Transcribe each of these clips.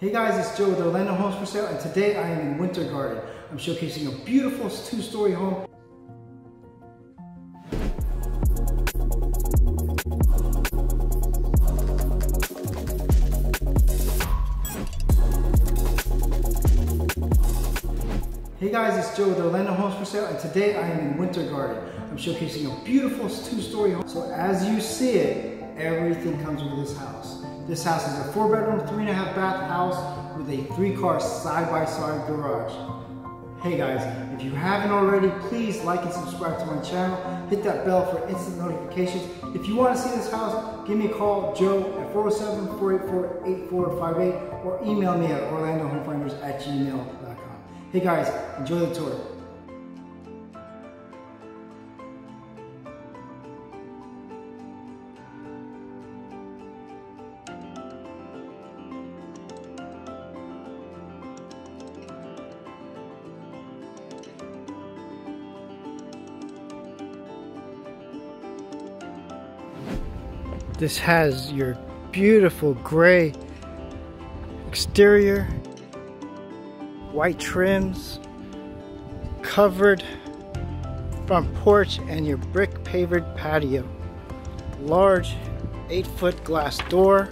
Hey guys, it's Joe with Orlando Homes for Sale, and today I am in Winter Garden. I'm showcasing a beautiful two-story home. Hey guys, it's Joe with Orlando Homes for Sale, and today I am in Winter Garden. I'm showcasing a beautiful two-story home. So as you see it, everything comes with this house. This house is a four bedroom, three and a half bath house with a three car side by side garage. Hey guys, if you haven't already, please like and subscribe to my channel. Hit that bell for instant notifications. If you want to see this house, give me a call, Joe, at 407-484-8458 or email me at orlandohomefinders at gmail.com. Hey guys, enjoy the tour. This has your beautiful gray exterior, white trims, covered front porch, and your brick pavered patio. Large 8 foot glass door.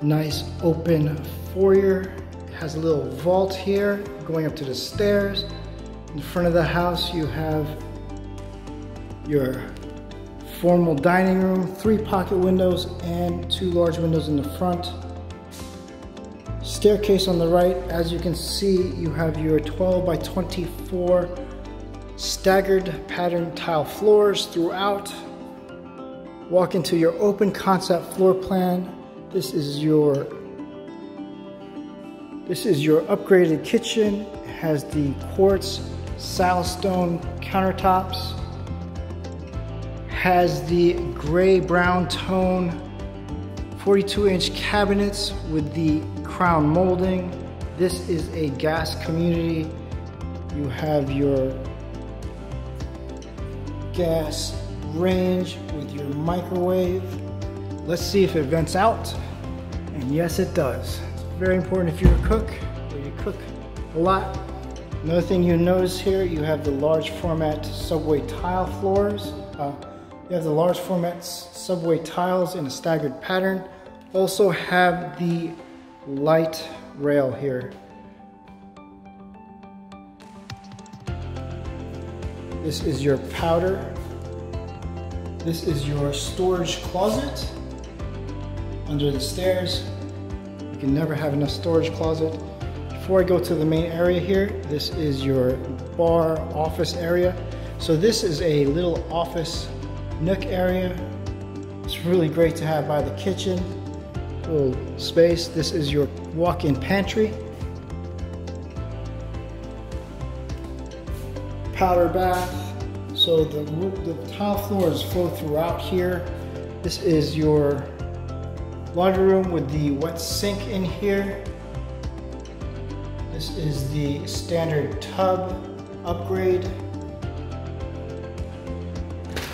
Nice open foyer. It has a little vault here going up to the stairs. In front of the house you have your formal dining room, three pocket windows and two large windows in the front. Staircase on the right, as you can see, you have your 12 by 24 staggered pattern tile floors throughout. Walk into your open concept floor plan. This is your this is your upgraded kitchen. It has the quartz silestone countertops has the gray brown tone 42 inch cabinets with the crown molding. This is a gas community. You have your gas range with your microwave. Let's see if it vents out. And yes, it does. It's very important if you're a cook or you cook a lot. Another thing you notice here, you have the large format subway tile floors. Uh, you have the large format subway tiles in a staggered pattern. Also have the light rail here. This is your powder. This is your storage closet under the stairs. You can never have enough storage closet. Before I go to the main area here, this is your bar office area. So this is a little office nook area. It's really great to have by the kitchen. Little space. This is your walk-in pantry. Powder bath. So the, the tile floors flow throughout here. This is your laundry room with the wet sink in here. This is the standard tub upgrade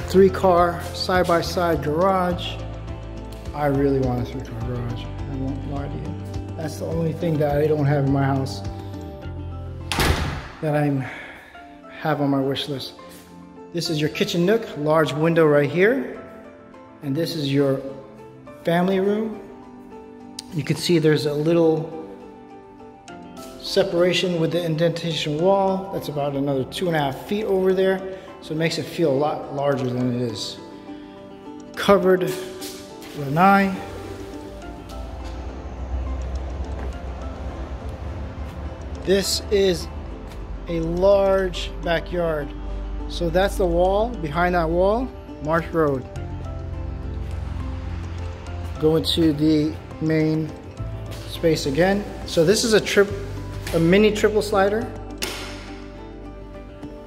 three car side by side garage. I really want a three car garage. I won't lie to you. That's the only thing that I don't have in my house that I have on my wish list. This is your kitchen nook, large window right here. And this is your family room. You can see there's a little separation with the indentation wall. That's about another two and a half feet over there. So it makes it feel a lot larger than it is. Covered lanai. This is a large backyard. So that's the wall, behind that wall, Marsh Road. Go into the main space again. So this is a trip, a mini triple slider.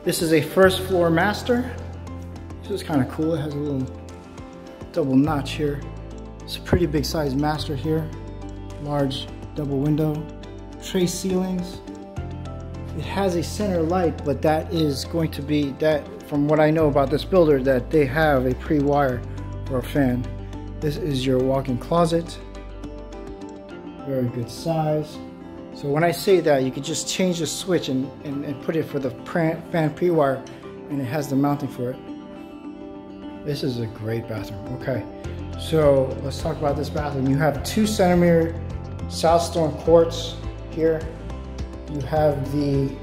This is a first floor master. This is kind of cool. It has a little double notch here. It's a pretty big size master here. Large double window, tray ceilings. It has a center light, but that is going to be that from what I know about this builder that they have a pre-wire for a fan. This is your walk-in closet. Very good size. So when I say that, you can just change the switch and, and, and put it for the fan pre-wire and it has the mounting for it. This is a great bathroom. Okay, so let's talk about this bathroom. You have two centimeter Southstone quartz here. You have the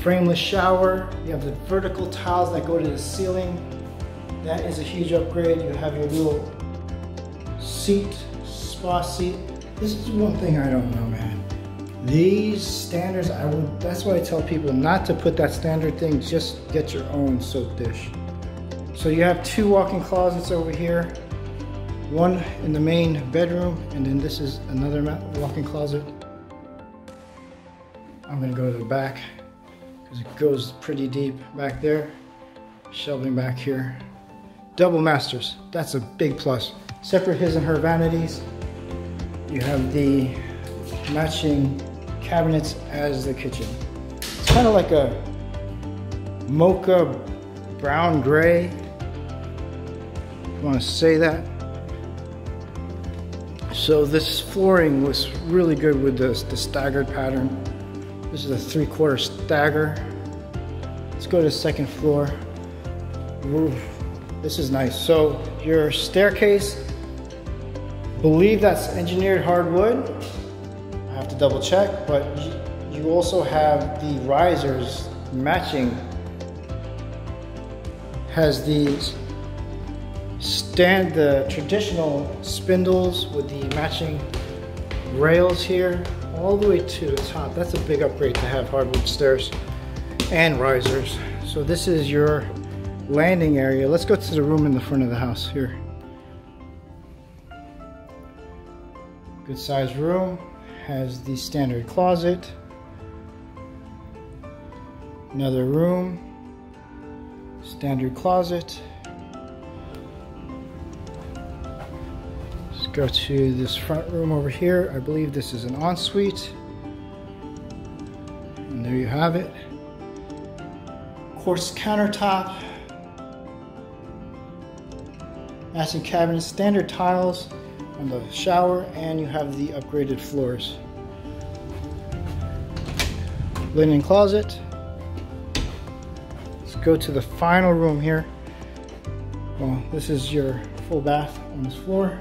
frameless shower. You have the vertical tiles that go to the ceiling. That is a huge upgrade. You have your little seat, spa seat. This is one thing I don't know, man. These standards, I would, that's why I tell people not to put that standard thing, just get your own soap dish. So you have two walk-in closets over here, one in the main bedroom, and then this is another walk-in closet. I'm gonna go to the back because it goes pretty deep back there. Shelving back here. Double masters, that's a big plus. Separate his and her vanities. You have the matching cabinets as the kitchen. It's kind of like a mocha brown gray. Want to say that? So this flooring was really good with the, the staggered pattern. This is a three quarter stagger. Let's go to the second floor. This is nice. So your staircase, believe that's engineered hardwood have to double check, but you also have the risers matching. Has these stand the traditional spindles with the matching rails here all the way to the top. That's a big upgrade to have hardwood stairs and risers. So this is your landing area. Let's go to the room in the front of the house here. Good sized room has the standard closet, another room, standard closet. Let's go to this front room over here. I believe this is an ensuite. And there you have it. Quartz countertop. Matching cabinets, standard tiles the shower and you have the upgraded floors. Linen closet. Let's go to the final room here. Well, this is your full bath on this floor.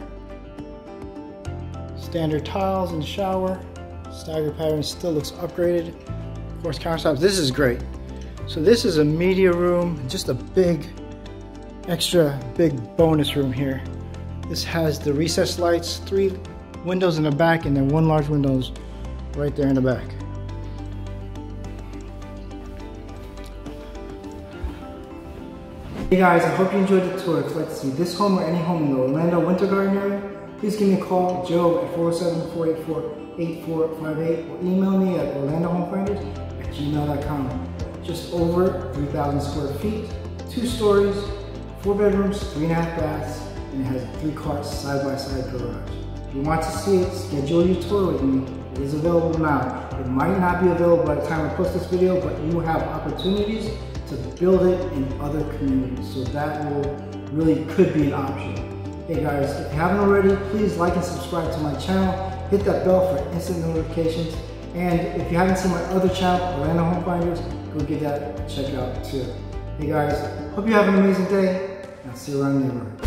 Standard tiles in the shower. Stagger pattern still looks upgraded. Of course, countertops. This is great. So this is a media room, just a big, extra big bonus room here. This has the recessed lights, three windows in the back, and then one large windows right there in the back. Hey guys, I hope you enjoyed the tour. If you'd like to see this home or any home in the Orlando Winter Garden area, please give me a call, Joe at 407-484-8458 or email me at orlandohomefinders at gmail.com. Just over 3,000 square feet, two stories, four bedrooms, three and a half baths, and it has a three car side by side garage. If you want to see it, schedule your tour with me. It is available now. It might not be available by the time I post this video, but you have opportunities to build it in other communities. So that will really could be an option. Hey guys, if you haven't already, please like and subscribe to my channel. Hit that bell for instant notifications. And if you haven't seen my other channel, Orlando Home Finders, go get that check out too. Hey guys, hope you have an amazing day. I'll see you around the neighborhood.